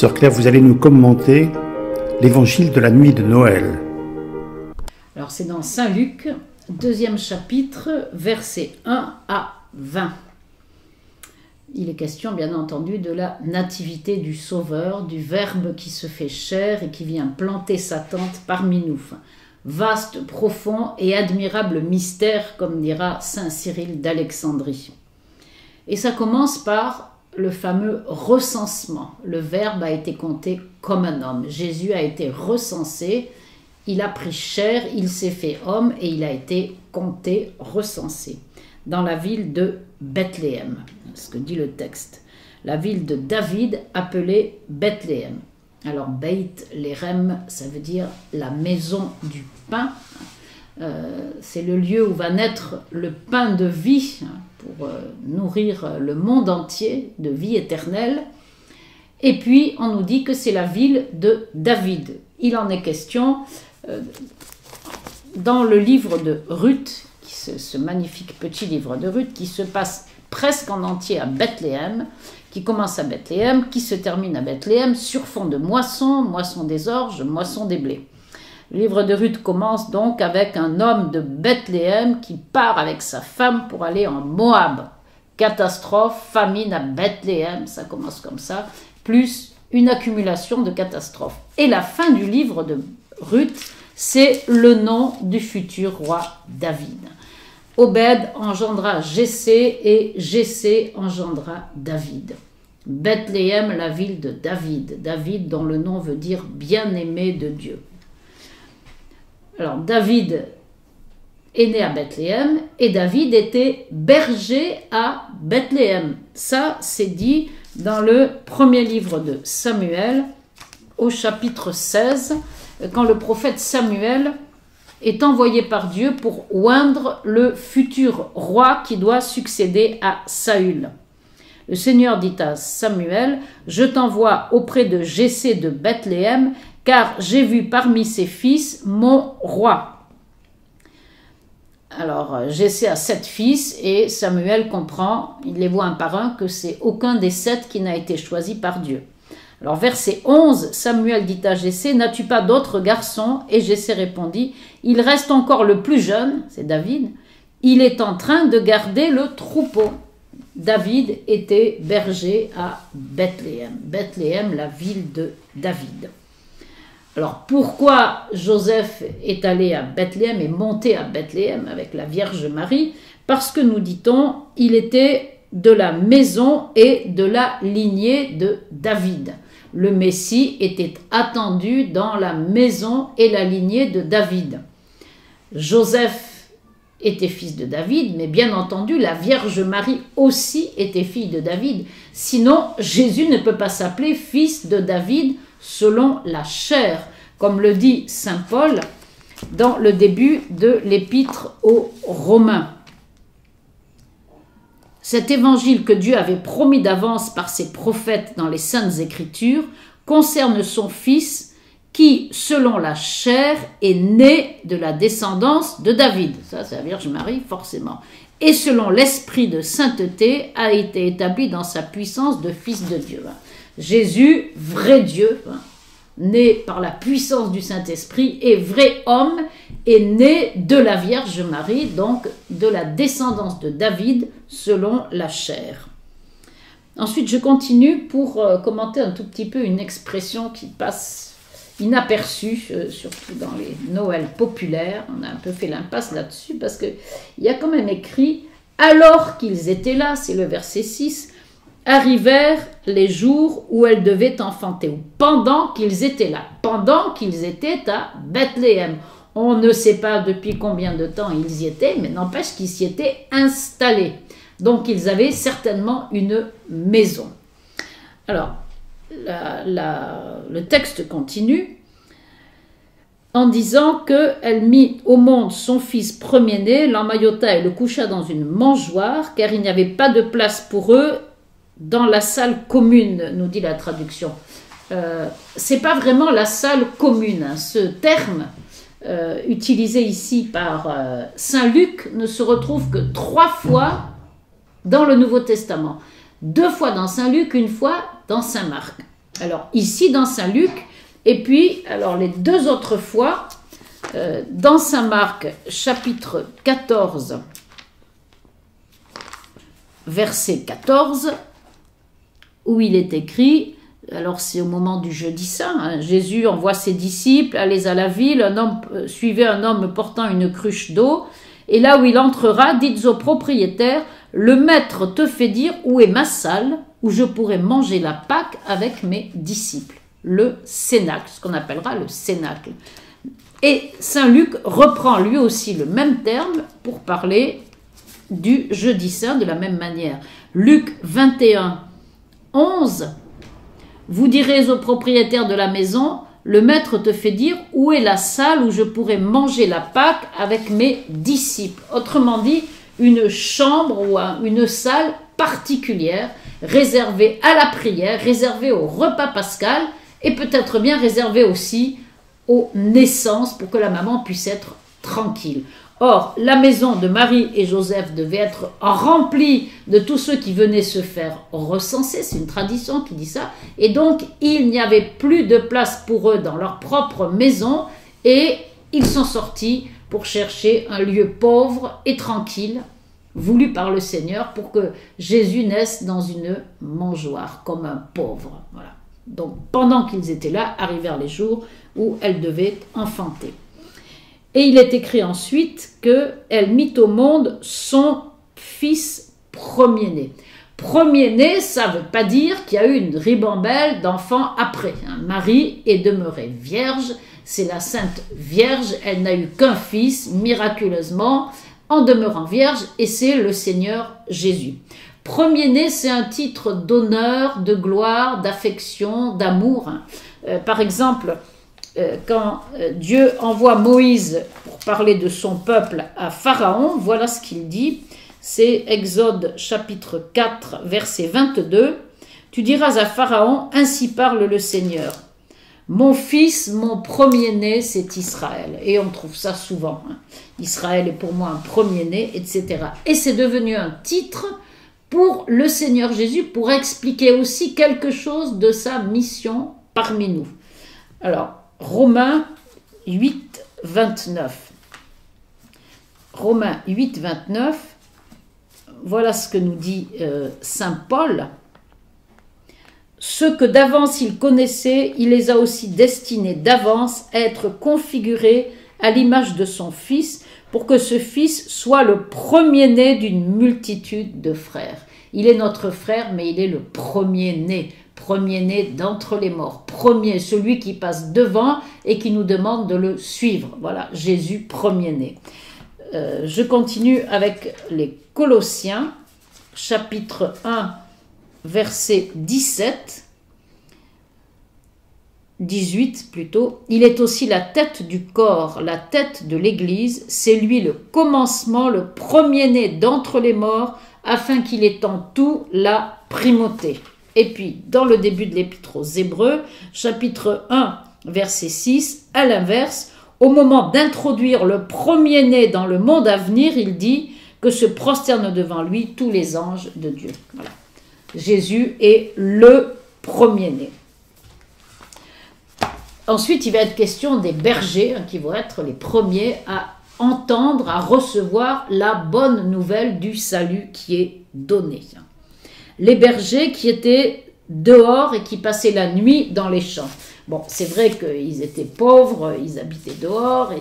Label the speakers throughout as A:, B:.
A: Sœur Claire, vous allez nous commenter l'évangile de la nuit de Noël.
B: Alors c'est dans Saint Luc, deuxième chapitre, versets 1 à 20. Il est question bien entendu de la nativité du Sauveur, du Verbe qui se fait chair et qui vient planter sa tente parmi nous. Vaste, profond et admirable mystère, comme dira Saint Cyril d'Alexandrie. Et ça commence par le fameux recensement. Le Verbe a été compté comme un homme. Jésus a été recensé, il a pris chair, il s'est fait homme et il a été compté, recensé dans la ville de Bethléem, ce que dit le texte. La ville de David appelée Bethléem. Alors Beit Lerem, ça veut dire la maison du pain. Euh, c'est le lieu où va naître le pain de vie pour euh, nourrir le monde entier de vie éternelle. Et puis on nous dit que c'est la ville de David. Il en est question euh, dans le livre de Ruth, ce, magnifique petit livre de Ruth qui se passe presque en entier à Bethléem, qui commence à Bethléem, qui se termine à Bethléem, sur fond de moisson, moisson des orges, moisson des blés. Le livre de Ruth commence donc avec un homme de Bethléem qui part avec sa femme pour aller en Moab. Catastrophe, famine à Bethléem, ça commence comme ça, plus une accumulation de catastrophes. Et la fin du livre de Ruth, c'est le nom du futur roi David. Obed engendra Jessé et Jessé engendra David. Bethléem, la ville de David. David dont le nom veut dire bien-aimé de Dieu. Alors David est né à Bethléem et David était berger à Bethléem. Ça, c'est dit dans le premier livre de Samuel au chapitre 16, quand le prophète Samuel est envoyé par Dieu pour oindre le futur roi qui doit succéder à Saül. Le Seigneur dit à Samuel, Je t'envoie auprès de Jessé de Bethléem, car j'ai vu parmi ses fils mon roi. Alors, Jessé a sept fils et Samuel comprend, il les voit un par un, que c'est aucun des sept qui n'a été choisi par Dieu. Alors, verset 11, Samuel dit à Jessé N'as-tu pas d'autres garçons? Et Jessé répondit Il reste encore le plus jeune, c'est David. Il est en train de garder le troupeau. David était berger à Bethléem. Bethléem, la ville de David. Alors pourquoi Joseph est allé à Bethléem et monté à Bethléem avec la Vierge Marie Parce que nous dit-on, il était de la maison et de la lignée de David le Messie était attendu dans la maison et la lignée de David. Joseph était fils de David, mais bien entendu, la Vierge Marie aussi était fille de David. Sinon, Jésus ne peut pas s'appeler fils de David selon la chair, comme le dit Saint Paul dans le début de l'épître aux Romains. Cet évangile que Dieu avait promis d'avance par ses prophètes dans les saintes écritures concerne son Fils qui, selon la chair, est né de la descendance de David. Ça, c'est la Vierge Marie, forcément. Et selon l'esprit de sainteté, a été établi dans sa puissance de Fils de Dieu. Jésus, vrai Dieu, né par la puissance du Saint-Esprit, et vrai homme, est né de la Vierge Marie, donc de la descendance de David selon la chair. Ensuite, je continue pour euh, commenter un tout petit peu une expression qui passe inaperçue, euh, surtout dans les Noëls populaires. On a un peu fait l'impasse là-dessus parce qu'il y a quand même écrit alors qu'ils étaient là, c'est le verset 6, arrivèrent les jours où elle devait enfanter, ou pendant qu'ils étaient là, pendant qu'ils étaient à Bethléem. On ne sait pas depuis combien de temps ils y étaient, mais n'empêche qu'ils s'y étaient installés. Donc ils avaient certainement une maison. Alors, le texte continue en disant qu'elle mit au monde son fils premier-né, l'emmaillota et le coucha dans une mangeoire, car il n'y avait pas de place pour eux dans la salle commune, nous dit la traduction. Euh, c'est pas vraiment la salle commune. Hein. Ce terme euh, utilisé ici par euh, Saint Luc ne se retrouve que trois fois dans le Nouveau Testament. Deux fois dans Saint Luc, une fois dans Saint Marc. Alors ici dans Saint Luc, et puis alors les deux autres fois, euh, dans Saint Marc chapitre 14, verset 14, où il est écrit, alors c'est au moment du jeudi saint, hein, Jésus envoie ses disciples, allez à la ville, euh, suivez un homme portant une cruche d'eau, et là où il entrera, dites au propriétaire, le maître te fait dire où est ma salle, où je pourrai manger la Pâque avec mes disciples. Le cénacle, ce qu'on appellera le cénacle. Et Saint Luc reprend lui aussi le même terme pour parler du jeudi saint de la même manière. Luc 21, 11, vous direz au propriétaire de la maison, le maître te fait dire où est la salle où je pourrais manger la Pâque avec mes disciples. Autrement dit, une chambre ou une salle particulière réservée à la prière, réservée au repas pascal et peut-être bien réservée aussi aux naissances pour que la maman puisse être tranquille. Or, la maison de Marie et Joseph devait être remplie de tous ceux qui venaient se faire recenser, c'est une tradition qui dit ça, et donc il n'y avait plus de place pour eux dans leur propre maison, et ils sont sortis pour chercher un lieu pauvre et tranquille, voulu par le Seigneur, pour que Jésus naisse dans une mangeoire, comme un pauvre. Voilà. Donc pendant qu'ils étaient là, arrivèrent les jours où elle devait enfanter. Et il est écrit ensuite qu'elle mit au monde son fils premier-né. Premier-né, ça ne veut pas dire qu'il y a eu une ribambelle d'enfants après. Marie est demeurée vierge, c'est la Sainte Vierge, elle n'a eu qu'un fils, miraculeusement, en demeurant vierge, et c'est le Seigneur Jésus. Premier-né, c'est un titre d'honneur, de gloire, d'affection, d'amour. Euh, par exemple, quand euh, Dieu envoie Moïse pour parler de son peuple à Pharaon, voilà ce qu'il dit. C'est Exode chapitre 4, verset 22. Tu diras à Pharaon, ainsi parle le Seigneur. Mon fils, mon premier-né, c'est Israël. Et on trouve ça souvent. Hein. Israël est pour moi un premier-né, etc. Et c'est devenu un titre pour le Seigneur Jésus pour expliquer aussi quelque chose de sa mission parmi nous. Alors, Romains 8, 29. Romains 8, 29, voilà ce que nous dit euh, Saint Paul. Ceux que d'avance il connaissait, il les a aussi destinés d'avance à être configurés à l'image de son Fils, pour que ce Fils soit le premier-né d'une multitude de frères. Il est notre frère, mais il est le premier-né premier-né d'entre les morts, premier, celui qui passe devant et qui nous demande de le suivre. Voilà, Jésus premier-né. Euh, je continue avec les Colossiens, chapitre 1, verset 17. 18 plutôt, il est aussi la tête du corps, la tête de l'Église, c'est lui le commencement, le premier-né d'entre les morts, afin qu'il ait en tout la primauté. Et puis, dans le début de l'Épître aux Hébreux, chapitre 1, verset 6, à l'inverse, au moment d'introduire le premier-né dans le monde à venir, il dit que se prosternent devant lui tous les anges de Dieu. Jésus est le premier-né. Ensuite, il va être question des bergers hein, qui vont être les premiers à entendre, à recevoir la bonne nouvelle du salut qui est donné les bergers qui étaient dehors et qui passaient la nuit dans les champs. Bon, c'est vrai qu'ils étaient pauvres, ils habitaient dehors,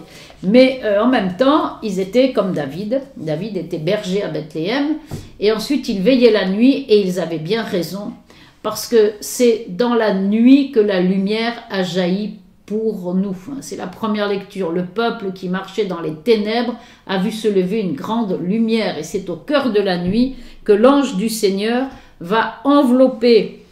B: mais euh, en même temps, ils étaient comme David. David était berger à Bethléem, et ensuite ils veillaient la nuit, et ils avaient bien raison, parce que c'est dans la nuit que la lumière a jailli pour nous. C'est la première lecture. Le peuple qui marchait dans les ténèbres a vu se lever une grande lumière, et c'est au cœur de la nuit que l'ange du Seigneur va envelopper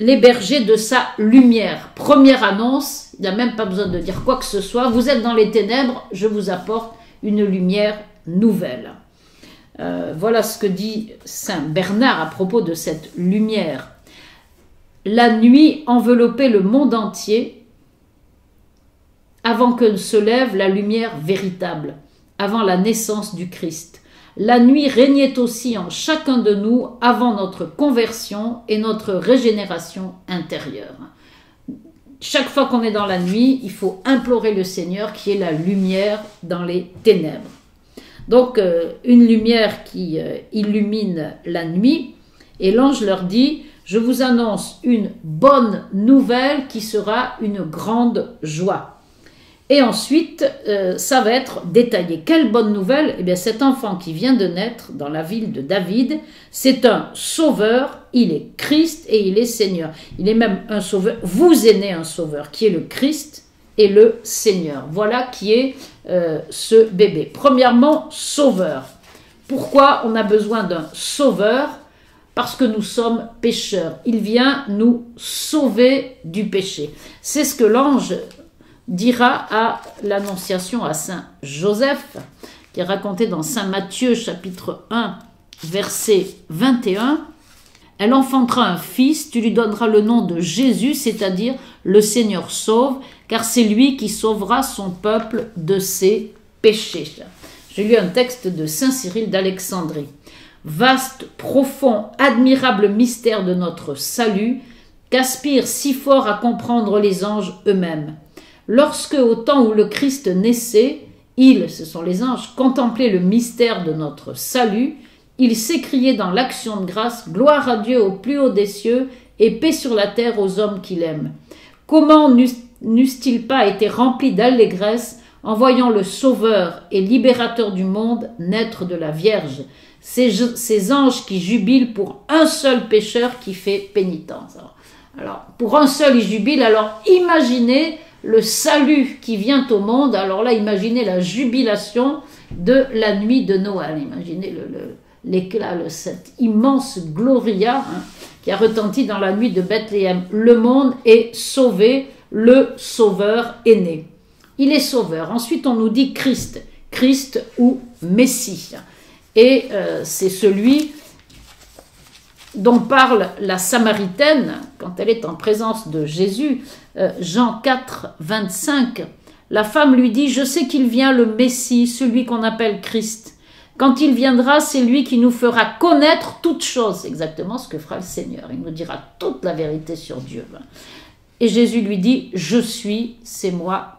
B: les bergers de sa lumière. Première annonce, il n'a même pas besoin de dire quoi que ce soit. Vous êtes dans les ténèbres, je vous apporte une lumière nouvelle. Euh, voilà ce que dit Saint Bernard à propos de cette lumière. La nuit enveloppait le monde entier avant que ne se lève la lumière véritable, avant la naissance du Christ. La nuit régnait aussi en chacun de nous avant notre conversion et notre régénération intérieure. Chaque fois qu'on est dans la nuit, il faut implorer le Seigneur qui est la lumière dans les ténèbres. Donc euh, une lumière qui euh, illumine la nuit, et l'ange leur dit, je vous annonce une bonne nouvelle qui sera une grande joie. Et ensuite, euh, ça va être détaillé. Quelle bonne nouvelle Eh bien, cet enfant qui vient de naître dans la ville de David, c'est un sauveur, il est Christ et il est Seigneur. Il est même un sauveur. Vous êtes né un sauveur, qui est le Christ et le Seigneur. Voilà qui est euh, ce bébé. Premièrement, sauveur. Pourquoi on a besoin d'un sauveur? Parce que nous sommes pécheurs. Il vient nous sauver du péché. C'est ce que l'ange dira à l'annonciation à Saint Joseph, qui est raconté dans Saint Matthieu chapitre 1, verset 21. Elle enfantera un fils, tu lui donneras le nom de Jésus, c'est-à-dire le Seigneur sauve, car c'est lui qui sauvera son peuple de ses péchés. J'ai lu un texte de Saint Cyril d'Alexandrie. Vaste, profond, admirable mystère de notre salut, qu'aspirent si fort à comprendre les anges eux-mêmes. Lorsque, au temps où le Christ naissait, ils, ce sont les anges, contemplaient le mystère de notre salut, ils s'écriaient dans l'action de grâce Gloire à Dieu au plus haut des cieux et paix sur la terre aux hommes qu'il aime. Comment n'eussent-ils pas été remplis d'allégresse en voyant le Sauveur et libérateur du monde naître de la Vierge, ces, ces anges qui jubilent pour un seul pécheur qui fait pénitence. Alors, pour un seul, ils jubilent, alors imaginez le salut qui vient au monde. Alors là, imaginez la jubilation de la nuit de Noël. Imaginez l'éclat, cette immense gloria hein, qui a retenti dans la nuit de Bethléem. Le monde est sauvé, le Sauveur est né. Il est Sauveur. Ensuite, on nous dit Christ, Christ ou Messie. Et euh, c'est celui dont parle la Samaritaine quand elle est en présence de Jésus, euh, Jean 4, 25. La femme lui dit, Je sais qu'il vient le Messie, celui qu'on appelle Christ. Quand il viendra, c'est lui qui nous fera connaître toutes choses, exactement ce que fera le Seigneur. Il nous dira toute la vérité sur Dieu. Et Jésus lui dit, Je suis, c'est moi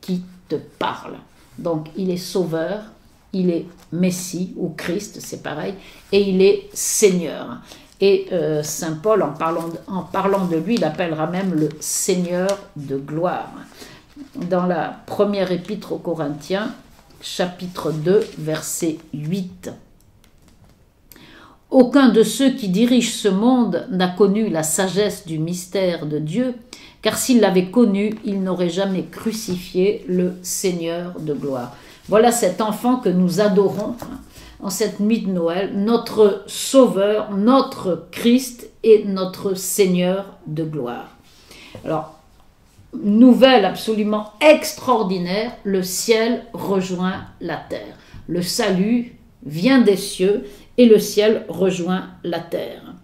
B: qui te parle. Donc il est sauveur, il est Messie ou Christ, c'est pareil, et il est Seigneur. Et euh, Saint Paul, en parlant, de, en parlant de lui, l'appellera même le Seigneur de gloire. Dans la première épître aux Corinthiens, chapitre 2, verset 8. Aucun de ceux qui dirigent ce monde n'a connu la sagesse du mystère de Dieu, car s'il l'avait connu, il n'aurait jamais crucifié le Seigneur de gloire. Voilà cet enfant que nous adorons en cette nuit de Noël, notre Sauveur, notre Christ et notre Seigneur de gloire. Alors, nouvelle absolument extraordinaire, le ciel rejoint la terre. Le salut vient des cieux et le ciel rejoint la terre.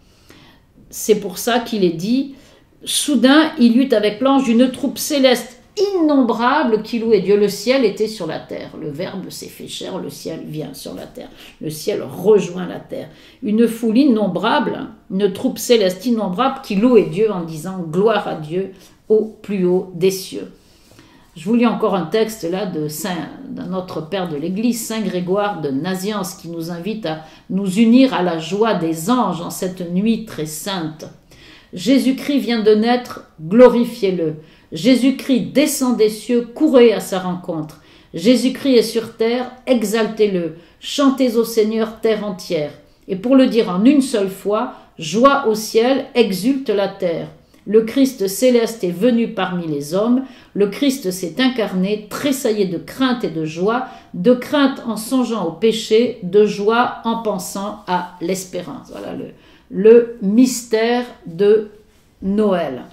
B: C'est pour ça qu'il est dit, soudain il eut avec l'ange une troupe céleste innombrables qui louaient Dieu. Le ciel était sur la terre. Le Verbe s'est fait chair, le ciel vient sur la terre. Le ciel rejoint la terre. Une foule innombrable, une troupe céleste innombrable qui louait Dieu en disant Gloire à Dieu au plus haut des cieux. Je vous lis encore un texte là de Saint, d'un autre père de l'Église, Saint Grégoire de Naziance, qui nous invite à nous unir à la joie des anges en cette nuit très sainte. Jésus-Christ vient de naître, glorifiez-le. Jésus-Christ descend des cieux, courez à sa rencontre. Jésus-Christ est sur terre, exaltez-le. Chantez au Seigneur terre entière. Et pour le dire en une seule fois, joie au ciel, exulte la terre. Le Christ céleste est venu parmi les hommes, le Christ s'est incarné, tressaillé de crainte et de joie, de crainte en songeant au péché, de joie en pensant à l'espérance. Voilà le, le mystère de Noël.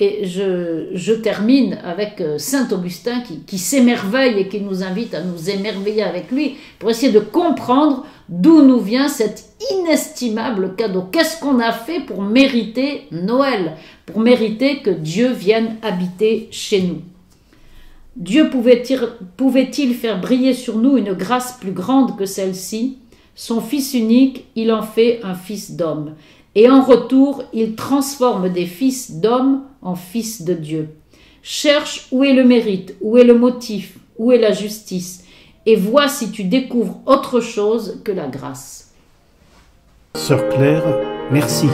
B: Et je, termine avec euh, Saint Augustin qui, qui s'émerveille et qui nous invite à nous émerveiller avec lui pour essayer de comprendre d'où nous vient cet inestimable cadeau. Qu'est-ce qu'on a fait pour mériter Noël, pour mériter que Dieu vienne habiter chez nous? Dieu pouvait-il pouvait faire briller sur nous une grâce plus grande que celle-ci? Son Fils unique, il en fait un Fils d'homme. Et en retour, il transforme des fils d'hommes en fils de Dieu. Cherche où est le mérite, où est le motif, où est la justice, et vois si tu découvres autre chose que la grâce.
A: Sœur Claire, merci.